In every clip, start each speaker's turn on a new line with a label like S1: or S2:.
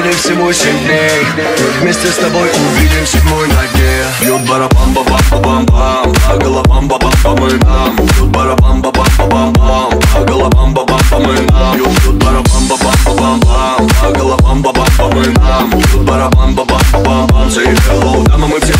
S1: Недели всего семь дней вместе с тобой увидим седьмой ноге Бьют барабам ба бам ба бам бам По головам ба бам по мынам Бьют барабам ба бам ба бам бам По головам ба бам по мынам Бьют бьют барабам ба бам ба бам бам По головам ба бам по мынам Бьют барабам ба бам ба бам бам Say hello, дамы мы всем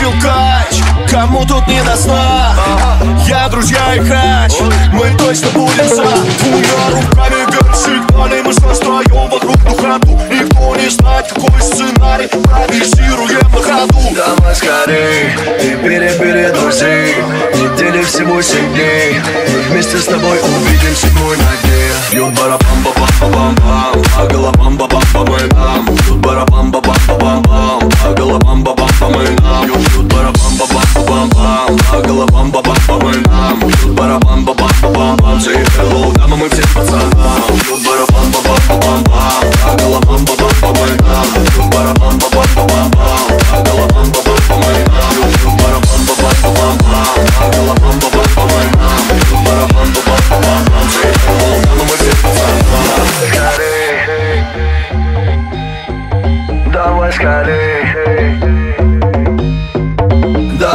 S2: тут просил кач? Кому тут не до сна? Я, друзья и кач Мы точно будем за Двумя руками вверх сигнали Мы втроем вокруг духоту Никто не знает, какой сценарий Прогрессируем на ходу.
S1: Давай скорей и перебери друзей. Недели всего семь дней. Вместе с тобой увидим седьмой ноге. Бьют барабам ба бам ба бам. Бам По головам ба бам по мынам По головам ба бам по мынам Бьют барабам ба бам ба бам. Say hello, дамы мы все пацанам Бьют барабам ба бам ба бам. По головам ба бам. По мынам Бьют барабам ба бам ба бам. По головам ба бам. По мынам Бьют бьют барабам ба бам ба бам. Бам По головам ба бам. По мынам Бьют барабам ба бам ба бам. Say hello, дамы мы все пацанам Скорей. Давай скорей